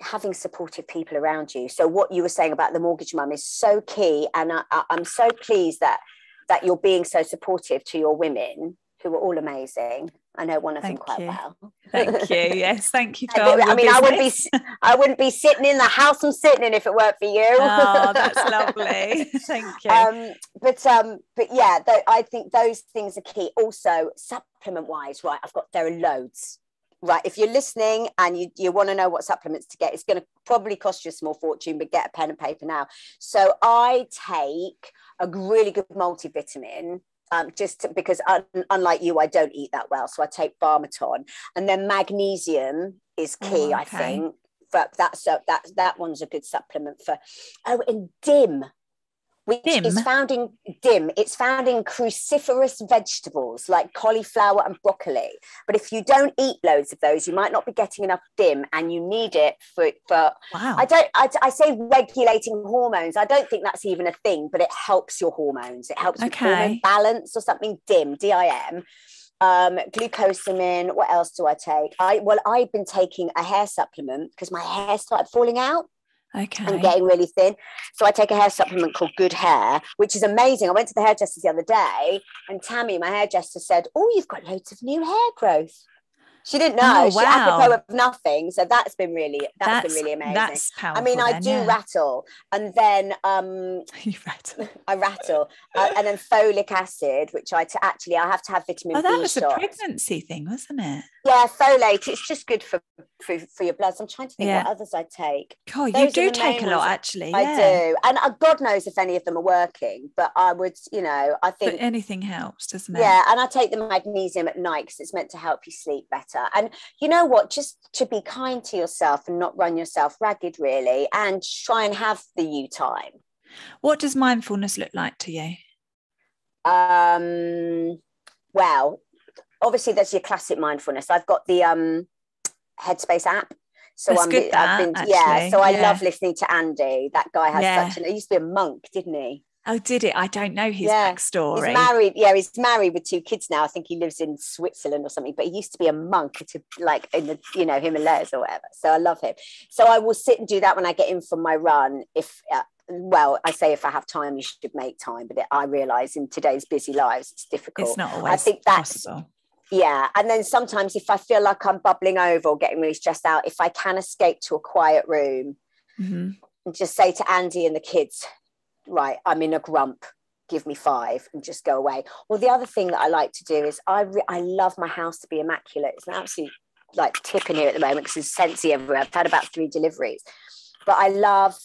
S2: having supportive people around you. So what you were saying about the mortgage mum is so key, and I, I'm so pleased that that you're being so supportive to your women who are all amazing. I know one of thank them quite
S1: you.
S2: well.
S1: Thank you. Yes, thank you.
S2: I mean, business. I wouldn't be, I wouldn't be sitting in the house I'm sitting in if it weren't for you.
S1: Oh, that's lovely. thank you. Um,
S2: but um, but yeah, th- I think those things are key. Also, supplement wise, right? I've got there are loads. Right, if you're listening and you, you want to know what supplements to get, it's going to probably cost you a small fortune, but get a pen and paper now. So I take a really good multivitamin um, just to, because un, unlike you, I don't eat that well. So I take Pharmaton. And then magnesium is key, oh, okay. I think. But that's a, that, that one's a good supplement for. Oh, and DIM which dim. is found in dim. It's found in cruciferous vegetables like cauliflower and broccoli. But if you don't eat loads of those, you might not be getting enough dim, and you need it for. for wow. I don't. I, I say regulating hormones. I don't think that's even a thing, but it helps your hormones. It helps okay. with hormone balance or something. Dim, D I M um, glucosamine. What else do I take? I well, I've been taking a hair supplement because my hair started falling out.
S1: Okay.
S2: And getting really thin. So I take a hair supplement called Good Hair, which is amazing. I went to the hairdresser the other day and Tammy, my hairdresser, said, Oh, you've got loads of new hair growth. She didn't know. Oh, wow. She apropos of nothing. So that's been really that's, that's been really amazing.
S1: That's powerful.
S2: I mean,
S1: then,
S2: I do
S1: yeah.
S2: rattle, and then um,
S1: you rattle.
S2: I rattle, uh, and then folic acid, which I t- actually I have to have vitamin.
S1: Oh, that
S2: B
S1: was
S2: shots.
S1: a pregnancy thing, wasn't it?
S2: Yeah, folate. It's just good for for, for your bloods. I'm trying to think yeah. what others I take.
S1: God, Those you do take a lot, actually.
S2: I do, and uh, God knows if any of them are working. But I would, you know, I think
S1: but anything helps, doesn't it?
S2: Yeah, and I take the magnesium at night because it's meant to help you sleep better. And you know what? Just to be kind to yourself and not run yourself ragged, really, and try and have the you time.
S1: What does mindfulness look like to you?
S2: Um, well, obviously there's your classic mindfulness. I've got the um Headspace app.
S1: So That's I'm, good, I've been,
S2: actually. yeah. So I yeah. love listening to Andy. That guy has yeah. such an. He used to be a monk, didn't he?
S1: Oh, did it? I don't know his yeah. backstory.
S2: He's married. Yeah, he's married with two kids now. I think he lives in Switzerland or something. But he used to be a monk to like in the you know Himalayas or whatever. So I love him. So I will sit and do that when I get in from my run. If uh, well, I say if I have time, you should make time. But it, I realise in today's busy lives, it's difficult.
S1: It's not always. I
S2: think that's
S1: possible
S2: yeah and then sometimes if i feel like i'm bubbling over or getting really stressed out if i can escape to a quiet room mm-hmm. and just say to andy and the kids right i'm in a grump give me five and just go away well the other thing that i like to do is i re- i love my house to be immaculate it's an absolute like tip in here at the moment because there's scentsy everywhere i've had about three deliveries but i love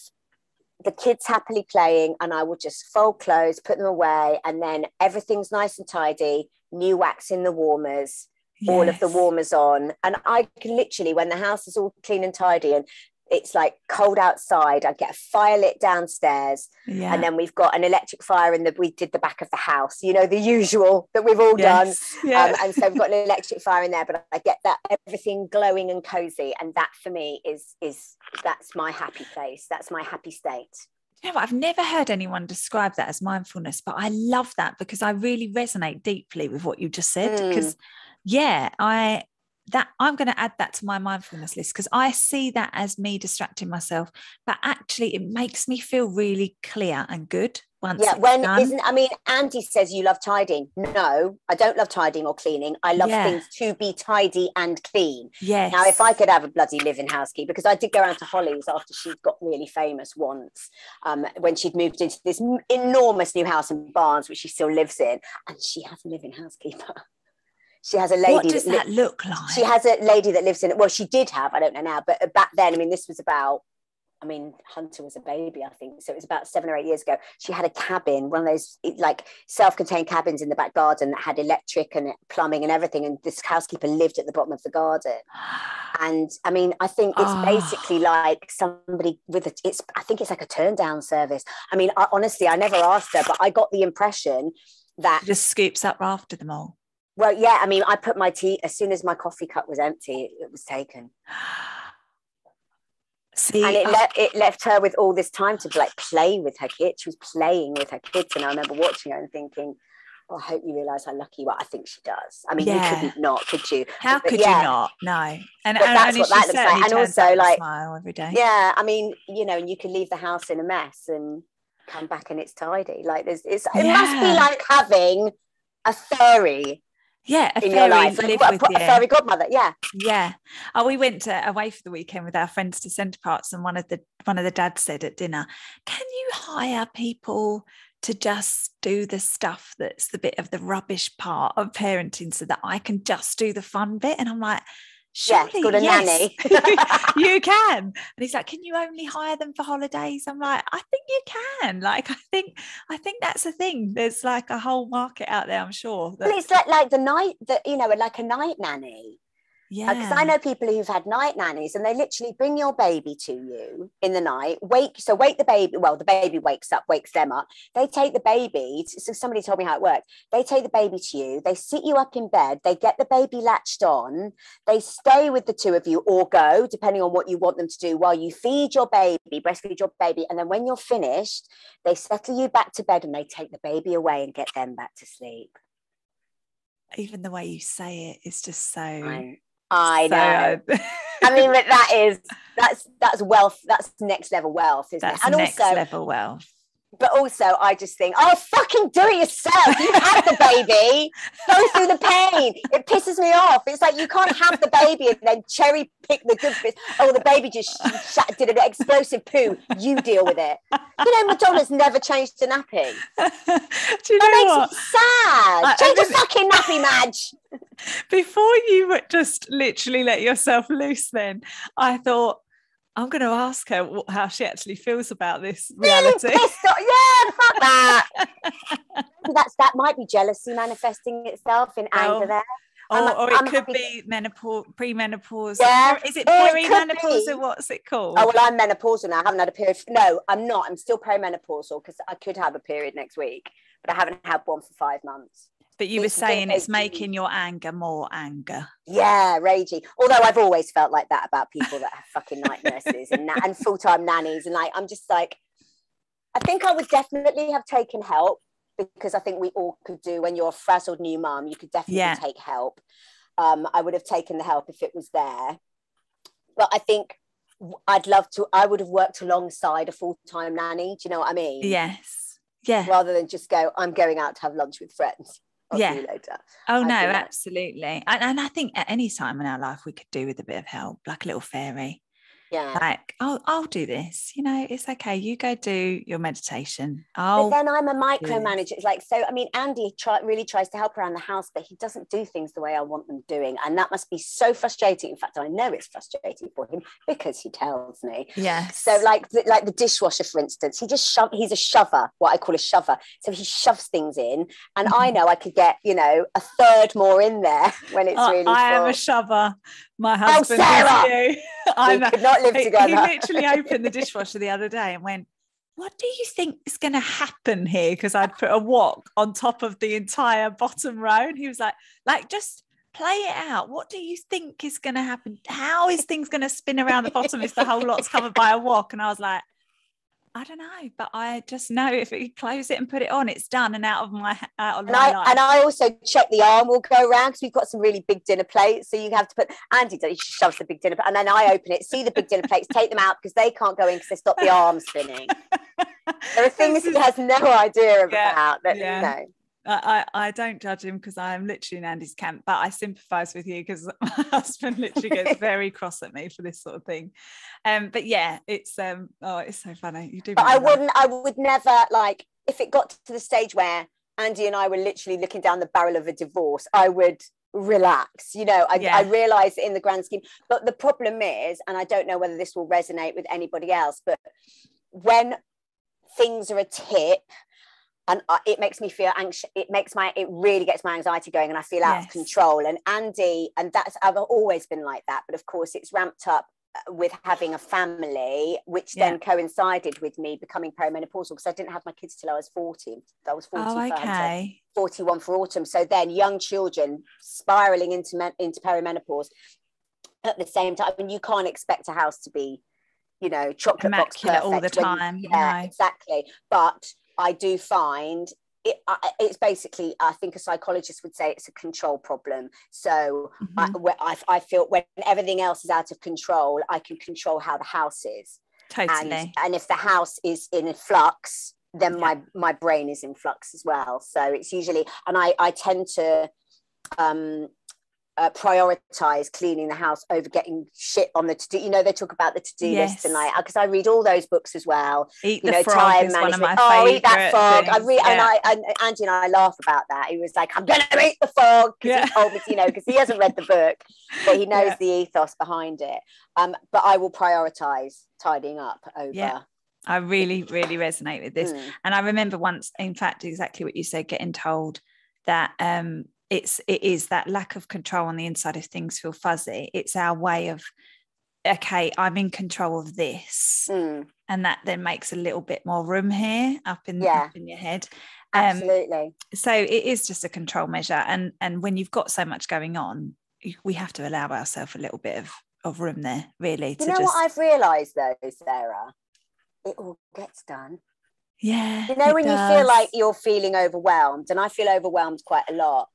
S2: the kids happily playing and I will just fold clothes, put them away, and then everything's nice and tidy new wax in the warmers, yes. all of the warmers on. And I can literally, when the house is all clean and tidy and it's like cold outside, I get a fire lit downstairs. Yeah. And then we've got an electric fire in the, we did the back of the house, you know, the usual that we've all yes. done. Um, and so we've got an electric fire in there, but I get that everything glowing and cozy. And that for me is, is that's my happy place. That's my happy state
S1: you know I've never heard anyone describe that as mindfulness, but I love that because I really resonate deeply with what you just said. Mm. Because yeah, I that I'm going to add that to my mindfulness list because I see that as me distracting myself, but actually it makes me feel really clear and good once
S2: yeah when done. isn't i mean andy says you love tidying. No i don't love tidying or cleaning. I love yeah. things to be tidy and clean.
S1: Yes
S2: now if i could have a bloody living housekeeper because i did go around to holly's after she got really famous once um, when she'd moved into this enormous new house in barnes which she still lives in and she has a living housekeeper she has a lady
S1: what does that, that look like
S2: she has a lady that lives in it well she did have i don't know now but back then i mean this was about I mean, Hunter was a baby, I think. So it was about seven or eight years ago. She had a cabin, one of those like self contained cabins in the back garden that had electric and plumbing and everything. And this housekeeper lived at the bottom of the garden. And I mean, I think it's oh. basically like somebody with a, it's, I think it's like a turn down service. I mean, I, honestly, I never asked her, but I got the impression that.
S1: She just scoops up after them all.
S2: Well, yeah. I mean, I put my tea, as soon as my coffee cup was empty, it, it was taken. See, and it, le- it left her with all this time to like play with her kids. She was playing with her kids, and I remember watching her and thinking, oh, "I hope you realise how lucky you are." I think she does. I mean, yeah. you couldn't not, could you?
S1: How but, could yeah. you not? No, and, and that's what that looks like. And also, like, smile every day.
S2: Yeah, I mean, you know, and you can leave the house in a mess and come back and it's tidy. Like, there's, it's, it yeah. must be like having a fairy
S1: yeah,
S2: in your life, like, a, a fairy godmother. Yeah,
S1: yeah. Oh, we went to, away for the weekend with our friends to Center Parcs, and one of the one of the dads said at dinner, "Can you hire people to just do the stuff that's the bit of the rubbish part of parenting, so that I can just do the fun bit?" And I'm like. Surely, yeah, got a yes, nanny. you can. And he's like, Can you only hire them for holidays? I'm like, I think you can. Like, I think I think that's a thing. There's like a whole market out there, I'm sure.
S2: That... Well, it's like like the night that, you know, like a night nanny. Yeah. Because uh, I know people who've had night nannies and they literally bring your baby to you in the night, wake, so wake the baby, well, the baby wakes up, wakes them up. They take the baby, so somebody told me how it worked. They take the baby to you, they sit you up in bed, they get the baby latched on, they stay with the two of you or go, depending on what you want them to do, while you feed your baby, breastfeed your baby. And then when you're finished, they settle you back to bed and they take the baby away and get them back to sleep
S1: even the way you say it is just so right.
S2: I know. Uh, I mean, but that is that's that's wealth. That's next level wealth, isn't
S1: that's
S2: it?
S1: And next also, level wealth
S2: but also I just think, oh, fucking do it yourself. You have the baby. Go through the pain. It pisses me off. It's like you can't have the baby and then cherry pick the good bits. Oh, the baby just sh- did an explosive poo. You deal with it. You know, Madonna's never changed a nappy.
S1: do you know
S2: that
S1: what?
S2: makes it sad. I, Change a fucking nappy, Madge.
S1: Before you just literally let yourself loose, then I thought I'm going to ask her how she actually feels about this reality.
S2: Yeah, fuck that. That's that might be jealousy manifesting itself in oh. anger there.
S1: Or, or, it I'm could be menopause, premenopause. Yeah. Is it perimenopause or what's it called?
S2: Oh, well, I'm menopausal now. I haven't had a period. No, I'm not. I'm still perimenopausal because I could have a period next week, but I haven't had one for five months.
S1: But you were saying it's making your anger more anger.
S2: Yeah, ragey. Although I've always felt like that about people that have fucking night nurses and, na- and full time nannies. And like, I'm just like, I think I would definitely have taken help because I think we all could do when you're a frazzled new mom, you could definitely yeah. take help. Um, I would have taken the help if it was there. But I think I'd love to, I would have worked alongside a full time nanny. Do you know what I mean?
S1: Yes. Yeah.
S2: Rather than just go, I'm going out to have lunch with friends. I'll yeah. later.
S1: Oh I no, absolutely. And, and I think at any time in our life we could do with a bit of help, like a little fairy
S2: yeah.
S1: Like I'll, I'll do this you know it's okay you go do your meditation oh
S2: then i'm a micromanager it's like so i mean andy try, really tries to help around the house but he doesn't do things the way i want them doing and that must be so frustrating in fact i know it's frustrating for him because he tells me.
S1: Yeah
S2: so like the, like the dishwasher for instance he just shove he's a shover what i call a shover so he shoves things in and i mm-hmm. know i could get you know a third more in there when it's oh, really i
S1: full. am a shover my oh, husband oh, Sarah! is you.
S2: I'm we could not live together.
S1: He literally opened the dishwasher the other day and went, what do you think is going to happen here? Because I'd put a wok on top of the entire bottom row. And he was like, like, just play it out. What do you think is going to happen? How is things going to spin around the bottom if the whole lot's covered by a wok? And I was like, I don't know, but I just know if you close it and put it on, it's done and out of my out of
S2: and
S1: my
S2: I,
S1: life.
S2: And I also check the arm will go around because we've got some really big dinner plates. So you have to put Andy does he shoves the big dinner plate and then I open it, see the big dinner plates, take them out because they can't go in because they stop the arm spinning. there are things he has no idea about yeah, that yeah. you know.
S1: I, I don't judge him because I am literally in Andy's camp, but I sympathise with you because my husband literally gets very cross at me for this sort of thing. Um, but yeah, it's um, oh, it's so funny. You do.
S2: But I wouldn't. I would never like if it got to the stage where Andy and I were literally looking down the barrel of a divorce. I would relax. You know, I, yeah. I realise in the grand scheme. But the problem is, and I don't know whether this will resonate with anybody else, but when things are a tip and it makes me feel anxious it makes my it really gets my anxiety going and i feel out yes. of control and andy and that's i've always been like that but of course it's ramped up uh, with having a family which yeah. then coincided with me becoming perimenopausal because i didn't have my kids till i was 40 i was 40 oh, okay. 41 for autumn so then young children spiraling into into perimenopause at the same time and you can't expect a house to be you know chocolate
S1: Immaculate
S2: box perfect
S1: all the time
S2: when, yeah no. exactly but I do find it, it's basically i think a psychologist would say it's a control problem so mm-hmm. I, I, feel when everything else is out of control i can control how the house is
S1: totally
S2: and, and if the house is in flux then yeah. my my brain is in flux as well so it's usually and i i tend to um, uh, prioritize cleaning the house over getting shit on the to do. You know, they talk about the to do yes. list and like because I read all those books as well.
S1: Eat
S2: you
S1: know, time management. oh, eat that
S2: frog. Things. I read, yeah. and I and Andy and I laugh about that. He was like, "I'm gonna eat the frog," because yeah. he told me, you know, because he hasn't read the book, but he knows yeah. the ethos behind it. Um, but I will prioritize tidying up over.
S1: Yeah. I really, really resonate with this. Mm. And I remember once, in fact, exactly what you said, getting told that um, it's it is that lack of control on the inside if things feel fuzzy. It's our way of okay i'm in control of this. Mm. and that then makes a little bit more room here up in, yeah. up in your head.
S2: Um, absolutely.
S1: so it is just a control measure. And and when you've got so much going on we have to allow ourselves a little bit of of room there really
S2: you know just... what i've realized though sarah? It all gets done.
S1: Yeah
S2: you know when does. you feel like you're feeling overwhelmed and i feel overwhelmed quite a lot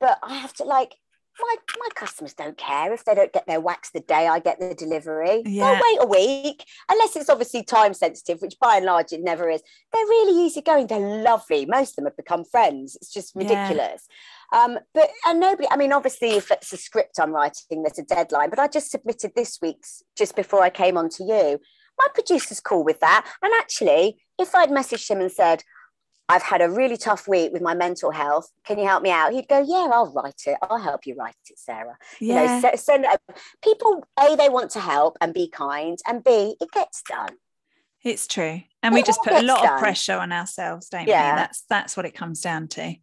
S2: but I have to like my my customers don't care if they don't get their wax the day I get the delivery. Yeah. They'll wait a week, unless it's obviously time sensitive, which by and large it never is. They're really easygoing. They're lovely. Most of them have become friends. It's just ridiculous. Yeah. Um, but and nobody, I mean, obviously, if it's a script I'm writing, there's a deadline. But I just submitted this week's just before I came on to you. My producer's cool with that. And actually, if I'd messaged him and said, I've had a really tough week with my mental health. Can you help me out? He'd go, Yeah, I'll write it. I'll help you write it, Sarah. Yeah. You know, send, people, A, they want to help and be kind, and B, it gets done.
S1: It's true. And it we just put a lot done. of pressure on ourselves, don't yeah. we? That's that's what it comes down to.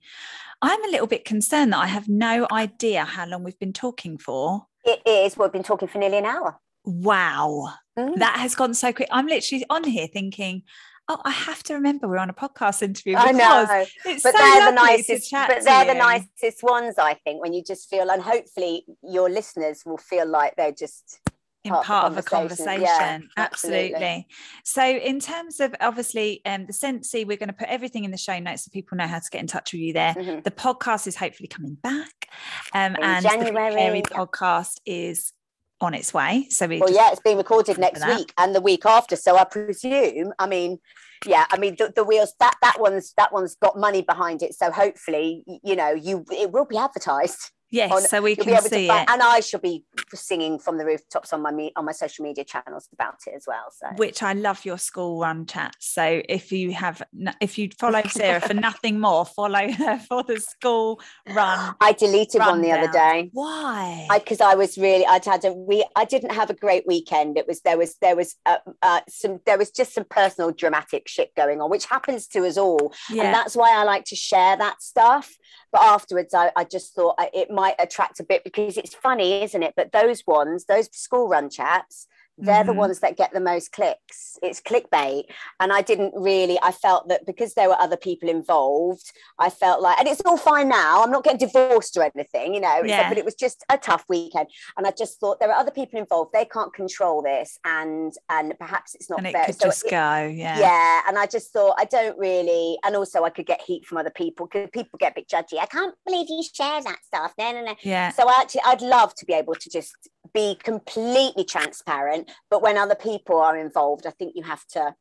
S1: I'm a little bit concerned that I have no idea how long we've been talking for.
S2: It is. We've been talking for nearly an hour.
S1: Wow. Mm. That has gone so quick. I'm literally on here thinking, oh, I have to remember we're on a podcast interview. I know, but so they're the nicest.
S2: But they're the nicest ones, I think, when you just feel, and hopefully your listeners will feel like they're just
S1: part, part of, a conversation. Yeah, absolutely. absolutely. So, in terms of obviously um, the Scentsy, we're going to put everything in the show notes so people know how to get in touch with you there. Mm-hmm. The podcast is hopefully coming back, um, and January. the podcast is on its way. So we
S2: well, yeah, it's being recorded next week and the week after. So I presume, I mean, yeah, I mean the, the, wheels that that one's that one's got money behind it. So hopefully, you know, you it will be advertised.
S1: Yes, on, so we can see it.
S2: And I shall be singing from the rooftops on my me- on my social media channels about it as well. So,
S1: which I love your school run chat. So if you have, if you follow Sarah for nothing more, follow her for the school run.
S2: I deleted one the other day.
S1: Why?
S2: Because I, I, was really, I'd had a we, I didn't have a great weekend. It was there was there was uh, uh, some there was just some personal dramatic shit going on, which happens to us all, yeah. and that's why I like to share that stuff. But afterwards, I, I just thought uh, it might attract a bit because it's funny, isn't it? But those ones, those school run chats, they're mm-hmm. the ones that get the most clicks. It's clickbait. And i didn't really i felt that because there were other people involved i felt like and it's all fine now. I'm not getting divorced or anything you know yeah. but it was just a tough weekend. And i just thought there are other people involved. They can't control this. And and perhaps it's not
S1: and it
S2: fair.
S1: could so just it, go yeah.
S2: Yeah. And i just thought i don't really and also i could get heat from other people. Because people get a bit judgy. I can't believe you share that stuff. No no no.
S1: Yeah.
S2: So I actually i'd love to be able to just be completely transparent but when other people are involved i think you have to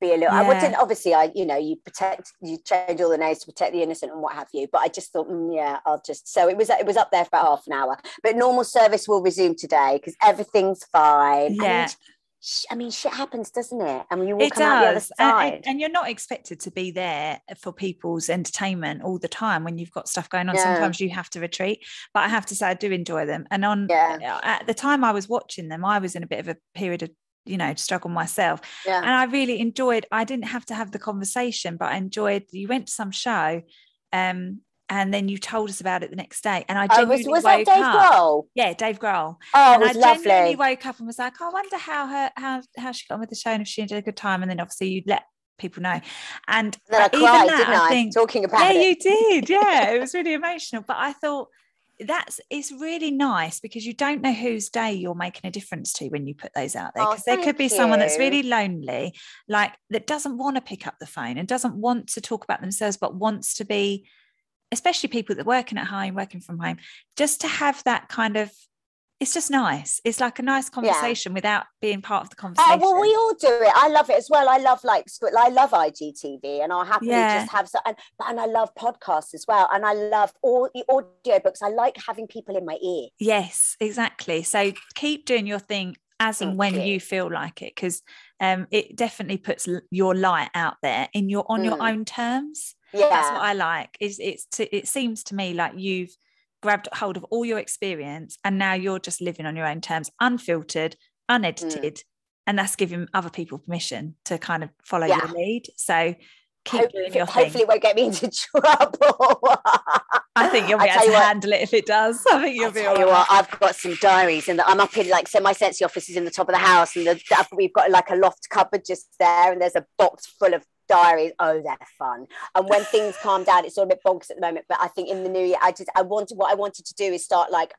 S2: be a little yeah. i wouldn't obviously i you know you protect you change all the names to protect the innocent and what have you but i just thought mm, yeah i'll just so it was it was up there for about half an hour but normal service will resume today because everything's fine
S1: yeah and
S2: I mean, shit happens, doesn't it? I mean, you does. out the other side.
S1: And, and, you're not expected to be there for people's entertainment all the time when you've got stuff going on. Yeah. Sometimes you have to retreat. But I have to say, I do enjoy them. And on yeah. Uh, at the time I was watching them, I was in a bit of a period of you know struggle myself yeah. and i really enjoyed i didn't have to have the conversation but i enjoyed you went to some show um and then you told us about it the next day. And I genuinely
S2: oh, was, was
S1: woke
S2: that Dave
S1: up.
S2: Grohl?
S1: Yeah, Dave Grohl.
S2: Oh,
S1: and
S2: it was I
S1: lovely. genuinely woke up and was like, I wonder how her how how she got on with the show and if she did a good time. And then obviously you let people know. And
S2: then I cried, that, didn't I? I think, talking about
S1: yeah,
S2: it.
S1: Yeah, you did. Yeah, it was really emotional. But I thought that's it's really nice because you don't know whose day you're making a difference to when you put those out there because oh, there could be you. someone that's really lonely like that doesn't want to pick up the phone and doesn't want to talk about themselves but wants to be especially people that are working at home, working from home, just to have that kind of it's just nice. It's like a nice conversation yeah. without being part of the conversation.
S2: Uh, well, we all do it. I love it as well. I love like I love IGTV, and I'll happily yeah. just have some. And, and I love podcasts as well, and I love all the audio books. I like having people in my ear.
S1: Yes, exactly. So keep doing your thing as and when you. you feel like it, because um, it definitely puts your light out there in your on mm. your own terms. Yeah, that's what I like. Is it's it seems to me like you've grabbed hold of all your experience and now you're just living on your own terms, unfiltered, unedited. Mm. And that's giving other people permission to kind of follow yeah. your lead. So keep Hope, doing your
S2: hopefully
S1: thing.
S2: it won't get me into trouble.
S1: I think you'll be able to what, handle it if it does. I think you'll I'll be all right. What,
S2: I've got some diaries and I'm up in like so my Scentsy office is in the top of the house and the, we've got like a loft cupboard just there and there's a box full of diaries oh they're fun. And when things calm down it's all a bit bonkers at the moment. But i think in the new year i just i wanted what i wanted to do is start like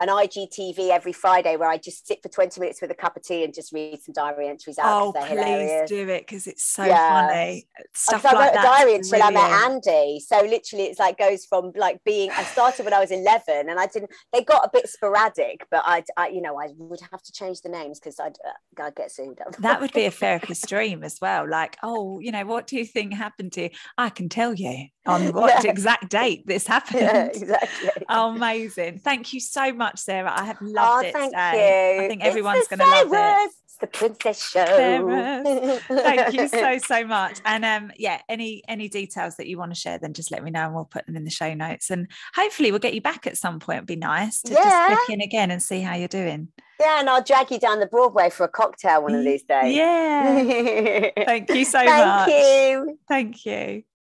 S2: an IGTV every Friday where I just sit for 20 minutes with a cup of tea and just read some diary entries out.
S1: Oh, please hilarious. do it because it's so yeah. funny. Stuff
S2: I
S1: like
S2: wrote a diary until I met Andy. So literally it's like goes from like being, I started when I was 11 and I didn't, they got a bit sporadic, but I, I you know, I would have to change the names because I'd, uh, I'd get sued.
S1: that would be a therapist dream as well. Like, oh, you know, what do you think happened to you? I can tell you on what yeah. exact date this happened. Yeah,
S2: exactly.
S1: Oh, amazing. Thank you so much, Sarah. I have loved
S2: oh,
S1: it
S2: thank
S1: today.
S2: You.
S1: I think everyone's going to love it.
S2: It's the princess show.
S1: thank you so so much. And um, yeah, any any details that you want to share, then just let me know and we'll put them in the show notes. And hopefully we'll get you back at some point. It'd be nice to yeah. just click in again and see how you're doing.
S2: Yeah, and I'll drag you down the Broadway for a cocktail one of these days.
S1: Yeah. Thank you so
S2: Thank
S1: much.
S2: Thank you.
S1: Thank you.